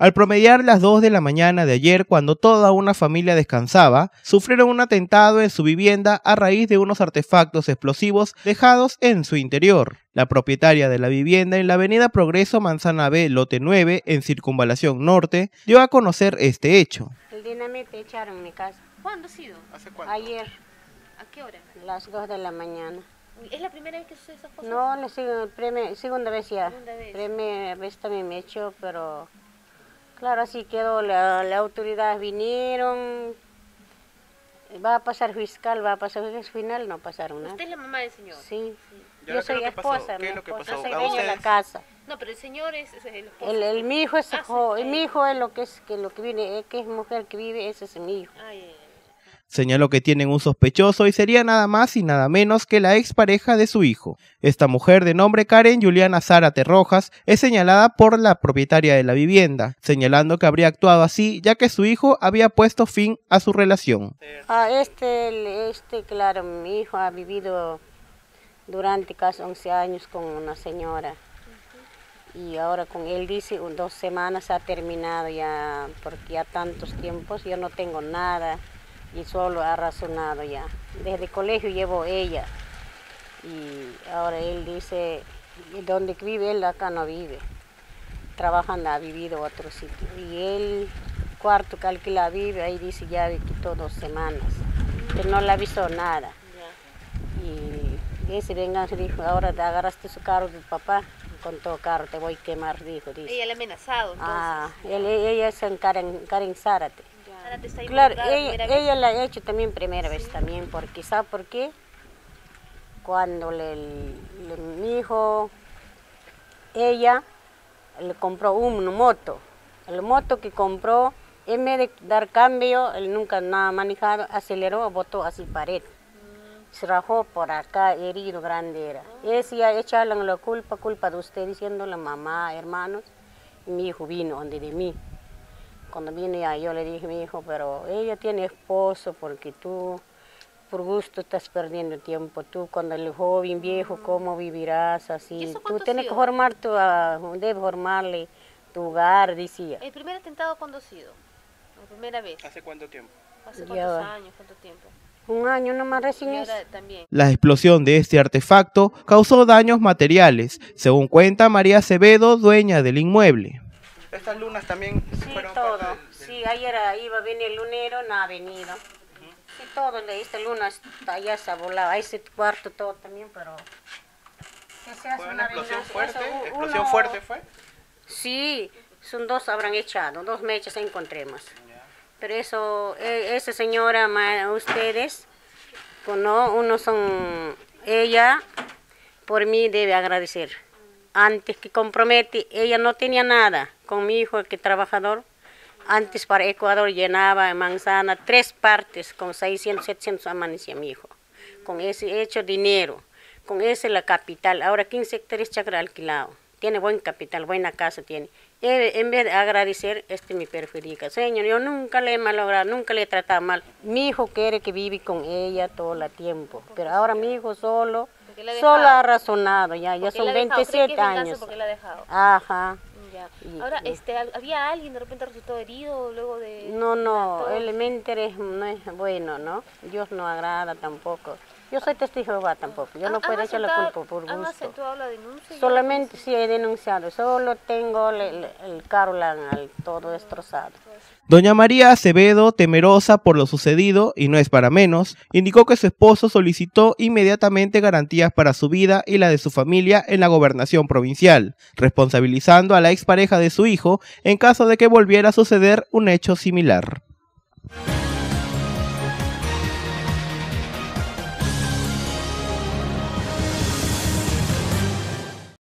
Al promediar las 2 de la mañana de ayer, cuando toda una familia descansaba, sufrieron un atentado en su vivienda a raíz de unos artefactos explosivos dejados en su interior. La propietaria de la vivienda en la avenida Progreso Manzana B, lote 9, en Circunvalación Norte, dio a conocer este hecho. El dinamite echaron en mi casa. ¿Cuándo ha sido? ¿Hace cuánto? Ayer, ¿A qué hora? las 2 de la mañana. ¿Es la primera vez que sucede esas cosas? No, la segunda vez ya. Segunda vez. Primera vez también me echó, pero claro, así quedó. La, la autoridad vinieron. Va a pasar fiscal, va a pasar juez final, no pasaron nada. ¿Usted es la mamá del señor? Sí. ¿Y Yo soy es lo que pasó? esposa, ¿Qué mi es esposa. pasó? Soy ¿A dueña de la casa. No, pero el señor es, es el esposo. El, el mi hijo es, Ah, sí, jo- sí. mi hijo es lo que es que lo que viene, eh, que es mujer que vive, ese es mi hijo. Ay, ay, ay. Señaló que tienen un sospechoso y sería nada más y nada menos que la expareja de su hijo. Esta mujer de nombre Karen Juliana Zárate Rojas es señalada por la propietaria de la vivienda, señalando que habría actuado así ya que su hijo había puesto fin a su relación. Ah, este, este, claro, mi hijo ha vivido durante casi 11 años con una señora. Y ahora con él dice, un- dos semanas ha terminado ya, porque ya tantos tiempos yo no tengo nada y solo ha razonado ya. Desde el colegio llevo ella. Y ahora él dice, "¿Y donde vive él acá no vive. Trabajando ha vivido otro sitio. Y él, cuarto que alquila vive, ahí dice ya me quitó dos semanas. Que no le avisó nada. Y ese venganza dijo, ahora te agarraste su carro de papá, con todo carro te voy a quemar, dijo. Dice. Ella le ha amenazado, entonces. ah, él- ella es en Karen, Karen Zárate. Ahora te está Claro, ella, la ha hecho también primera vez también, porque ¿sabe por qué? Cuando le, le- mi hijo, ella le compró una moto. El moto que compró, en vez de dar cambio, él nunca nada manejado, aceleró, botó así pared. Se rajó por acá, herido grande era. Ese ya echaron la culpa, culpa de usted, diciendo la mamá, hermanos. Mi hijo vino donde de mí. Cuando vine ya, yo le dije a mi hijo, pero ella tiene esposo porque tú por gusto estás perdiendo tiempo. Tú cuando el joven viejo, ¿cómo vivirás ¿Y así? eso Tú tienes que formar tu, ah, debes formarle tu hogar, decía. ¿El primer atentado cuándo ha sido? La primera vez. ¿Hace cuánto tiempo? ¿Hace cuántos años? ¿Cuánto tiempo? Un año nomás recién. La explosión de este artefacto causó daños materiales, según cuenta María Acevedo, dueña del inmueble. Estas lunas también Sí, fueron todo. parte del- Sí, ayer iba a venir el lunero, no ha venido. Sí, todo, esta luna está, ya se ha volado. Ahí ese cuarto todo también, pero... que se hace ¿Fue una explosión fuerte? Eso, ¿Explosión uno- fuerte fue? Sí, son dos habrán echado, dos mechas encontremos. Pero eso, eh, esa señora, ma- ustedes, pues no, uno son, ella, por mí debe agradecer. Antes que compromete, ella no tenía nada con mi hijo, que trabajador. Antes para Ecuador llenaba en manzana tres partes, con 600, 700 amanecía mi hijo. Con ese hecho dinero, con ese la capital. Ahora 15 hectáreas chacra alquilado. Tiene buen capital, buena casa tiene. En vez de agradecer, este me perjudica. Señor, yo nunca le he malogrado, nunca le he tratado mal. Mi hijo quiere que vive con ella todo el tiempo, pero ahora mi hijo solo, Le ha solo ha razonado, ya, ya son la ha dejado. ¿Cree que 27 es venganza años. porque la ha dejado? Ajá. Ya. Ahora, y- este, ¿al- ¿había alguien de repente resultó herido luego de...? No, no, el mente no es bueno, ¿no? Dios no agrada tampoco. Yo soy testigo de Jehová tampoco, yo no ¿Han- puedo han echar la aceptado- culpa por ¿Han gusto. acentuado la denuncia? Solamente sí he denunciado, solo tengo el, el, el carro la- el todo destrozado. Doña María Acevedo, temerosa por lo sucedido, y no es para menos, indicó que su esposo solicitó inmediatamente garantías para su vida y la de su familia en la gobernación provincial, responsabilizando a la expareja de su hijo en caso de que volviera a suceder un hecho similar.